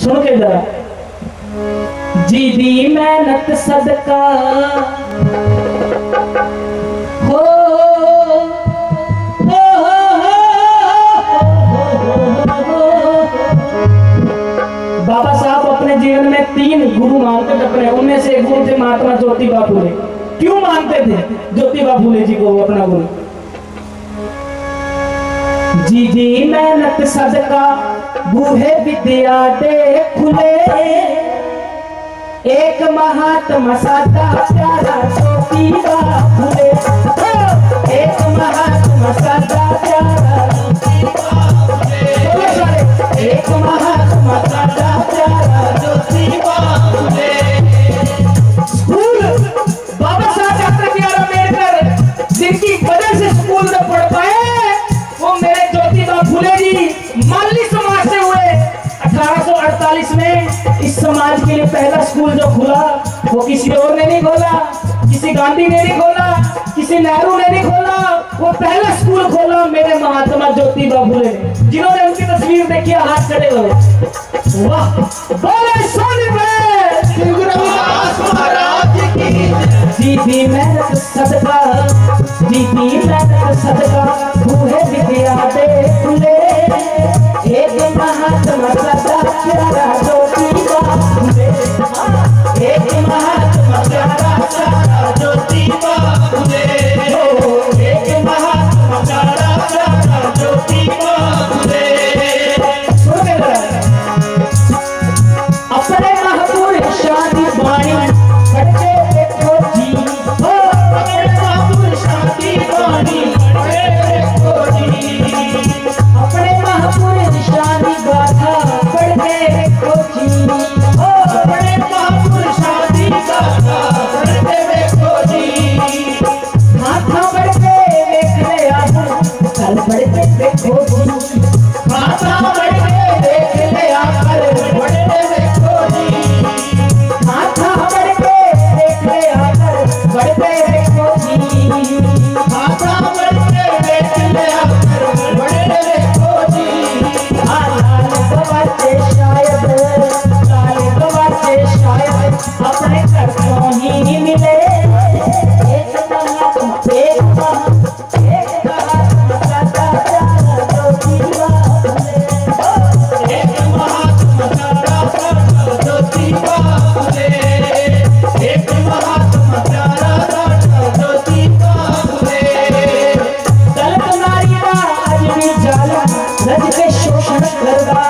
सुन के जरा। जी दी मेहनत सदका। हो बाबा साहब अपने जीवन में तीन गुरु मानते थे अपने। उनमें से एक गुरु थे महात्मा ज्योतिबा फूले क्यों मानते थे? ज्योतिबा फूले जी को अपना गुरु। जी जी मेहनत सदका। बूढ़े विद्या दे खुले एक महात्मा सादा प्यारा सोती फूले। एक पहला स्कूल जो खुला, वो किसी और ने नहीं खोला, किसी गांधी ने नहीं खोला, किसी नेहरू ने नहीं खोला। वो पहला स्कूल खोला मेरे महात्मा ज्योतिबा फुले ने, जिन्होंने उनकी तस्वीर देखी, हाथ खड़े हुए वाह, बोले सदका सदका एक महात्मा सदा आज भी जाला रज के शोषण करदा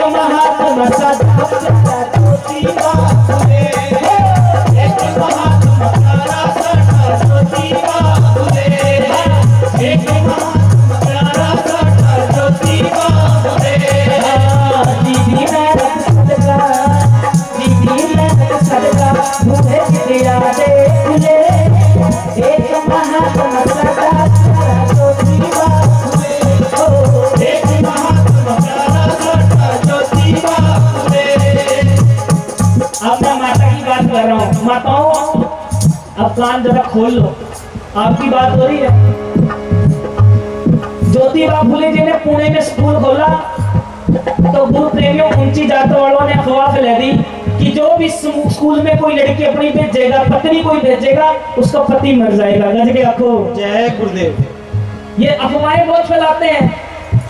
महात्मा अब कान जरा खोल लो। आपकी बात हो रही है? ज्योतिबा फूले जी ने पुणे में स्कूल खोला तो गुरु प्रेमियों ऊँची जात वालों ने अफवाह फैला दी कि जो भी स्कूल में कोई लड़की अपनी भेजेगा पत्नी कोई भेजेगा उसका पति मर जाएगा। गज के आखो जय गुरुदेव। ये अफवाहें बहुत फैलाते हैं।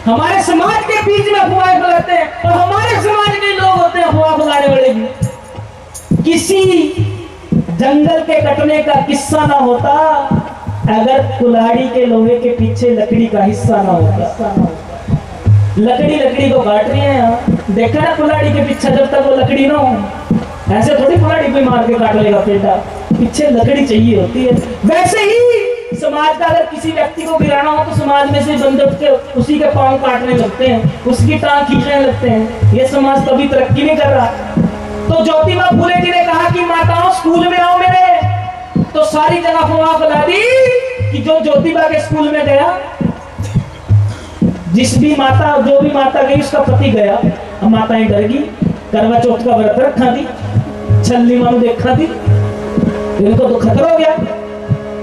हमारे समाज के बीच में अफवाहें फैलाते हैं और हमारे समाज के लोग होते हैं अफवाह फैलाने वाले किसी जंगल के कटने का किस्सा ना होता, अगर कुल्हाड़ी के लोहे के पीछे लकड़ी का हिस्सा ना होता। लकड़ी लकड़ी को काट रही है यहाँ। देखा ना कुल्हाड़ी के पीछे जब तक वो लकड़ी ना हो, ऐसे थोड़ी कुल्हाड़ी कोई मार के काट लेगा पेटा। पीछे लकड़ी चाहिए होती है। वैसे ही समाज का अगर किसी व्यक्ति को गिराना हो तो समाज में से बंदे के उसी के पाँव काटने लगते हैं, उसकी टांग खींचने लगते हैं। ये समाज कभी तरक्की नहीं कर रहा। तो ज्योतिबा फूले जी ने कहा कि माताओं, स्कूल में आओ मेरे। तो सारी जगह फुआ फैला दी कि जो ज्योतिबा के स्कूल में गया, जिस भी माता, जो भी माता गई, उसका पति गया, अब माताएँ डर गई, करवा चौथ का व्रत रखा थी छल्ली मानो देखा थी इनको तो खतरा हो गया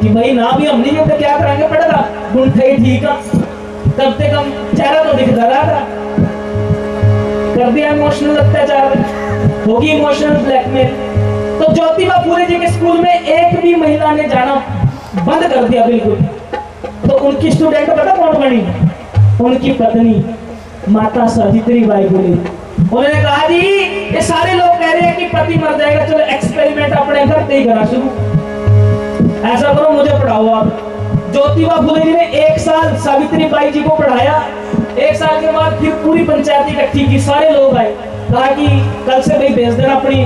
कि भाई ना भी हम नहीं तो क्या करेंगे पड़ेगा थे, ठीक है, कम से कम चेहरा तो दिखता रहा था। कर दिया इमोशनल अत्याचार। होगी इमोशनल ब्लैकमेल तो ज्योतिबा फूले जी के स्कूल में एक भी महिला ने जाना बंद कर दिया बिल्कुल। तो उनकी स्टूडेंट पता कौन बनी? उनकी पत्नी, माता सावित्री बाई बोली। उन्होंने कहा, जी, ये सारे लोग कह रहे हैं कि पति मर जाएगा, चलो एक्सपेरिमेंट अपने घर पे ही करा शुरू। ऐसा करो, मुझे पढ़ाओ आप। ज्योतिबा फुले जी ने एक साल सावित्री बाई जी को पढ़ाया के बाद फिर पूरी पंचायत इकट्ठी की, सारे लोग आए। कहा कि कल से भाई भेज देना अपनी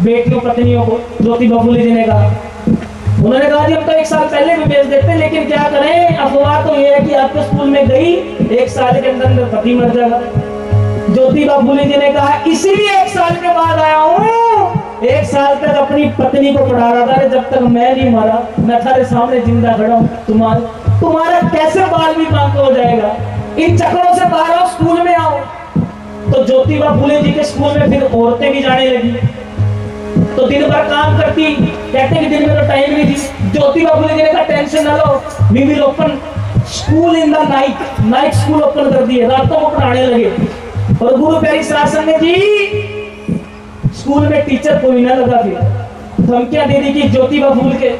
बेटियों, पत्नियों को ज्योतिबा फुले जी ने कहा। उन्होंने कहा जी हम तो एक साल पहले भी भेज देते, लेकिन क्या करें? अफवाह तो ये है कि आपके स्कूल में गई, एक साल के अंदर अंदर पति मर जाएगा। ज्योतिबा फुले जी ने कहा, इसीलिए एक साल के बाद आया हूँ। एक साल तक अपनी पत्नी को पढ़ा रहा था जब तक मैं नहीं मरा, मैं थारे सामने ज़िंदा खड़ा हूँ, तुम्हारा तुम्हारा कैसे बाल भी बंद हो जाएगा? इन चक्रों से बाहर आओ, स्कूल में आओ। तो ज्योतिबा फुले जी के स्कूल में फिर औरतें भी जाने लगी। तो दिन भर काम करती, कहते कि दिन में तो टाइम नहीं थी। ज्योतिबा फुले जी ने कहा टेंशन ना लो we will open school in the night night school open कर दिए, रातों को पढ़ाने लगे। और गुरु प्यारी शासन ने, जी स्कूल में टीचर कोई ना लगा फिर धमकियाँ दे दी कि ज्योतिबा फूल के,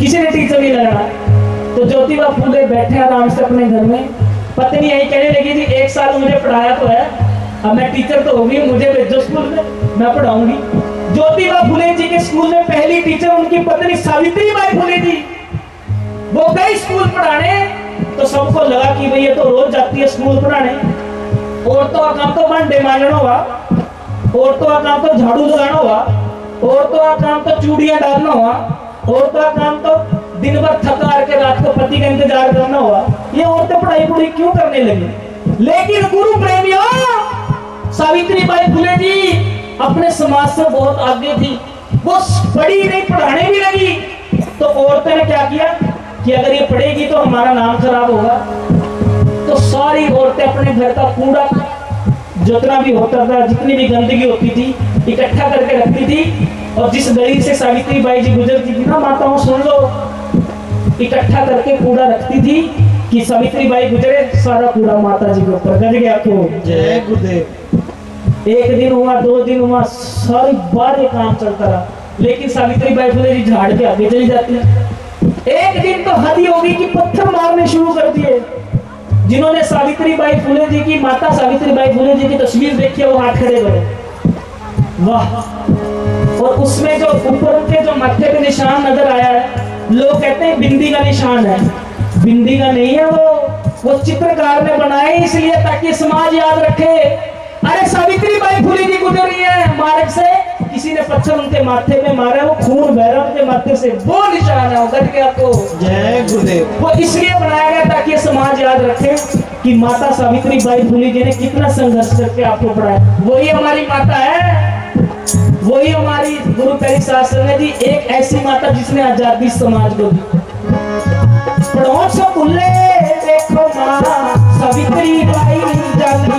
किसी ने टीचर नहीं लगाना तो ज्योतिबा फूले बैठे आराम से अपने घर में पत्नी यही कहने लगी थी, एक साल मुझे पढ़ाया तो है, अब मैं टीचर तो होगी, मुझे भेजो स्कूल में मैं पढ़ाऊँगी। ज्योतिबा फुले जी के स्कूल में पहली टीचर उनकी पत्नी सावित्री बाई फुले जी। वो गई स्कूल पढ़ाने तो सबको लगा कि भाई ये तो रोज जाती है स्कूल पढ़ाने। औरतों का काम तो भांडे मांजना हुआ औरतों का काम तो झाड़ू लगाना हुआ औरतों का काम तो चूड़ियाँ डालना हुआ औरतों का काम तो दिन भर थका के रात को पति का इंतज़ार करना हुआ। ये औरतें पढ़ाई पढ़ाई क्यों करने लगी? लेकिन गुरु प्रेमियों सावित्री बाई फुले जी, अपने समाज से बहुत आगे थी। वो पढ़ी नहीं, पढ़ाने भी लगी। तो औरतें ने क्या किया कि अगर ये पढ़ेगी तो हमारा नाम खराब होगा। तो सारी औरतें अपने घर का कूड़ा, जितना भी होता था, जितनी भी गंदगी होती थी, इकट्ठा करके रखती थी। और जिस गली से सावित्री बाई जी गुजरती थी ना माताओं सुन लो। इकट्ठा करके कूड़ा रखती थी कि सावित्री बाई गुजरे सारा कूड़ा माता जी के ऊपर गज गया क्यों? जय गुरुदेव। एक दिन हुआ दो दिन हुआ सारी बार ये काम चलता रहा। लेकिन सावित्री बाई फुले जी झाड़ के आगे चली जाती है। एक दिन तो हद ही होगी कि पत्थर मारने शुरू कर दिए। जिन्होंने सावित्री बाई फुले जी की माता सावित्री बाई फुले जी की तस्वीर देखी है वो हाथ खड़े करे वाह! और उसमें जो ऊपर उनके जो माथे पे निशान नज़र आया है लोग कहते हैं बिंदी का निशान है। बिंदी का नहीं है वो। वो चित्रकार ने बनाए इसलिए ताकि समाज याद रखे। अरे सावित्री बाई फुले जी गुजर है। मार्ग से किसी ने पत्थर उनके माथे में मारा वो खून बह रहा उनके माथे से वो निशान है गट गया तो। जय गुरुदेव। वो इसलिए बनाया गया ताकि समाज याद रखे कि माता सावित्री बाई फुले जी ने कितना संघर्ष करके आपको पढ़ाया। वही हमारी माता है। वही हमारी गुरु प्यारी शास्त्र जी एक ऐसी माता जिसने आज़ादी समाज को दी पड़ोस देखो माँ सवित्री बाई जग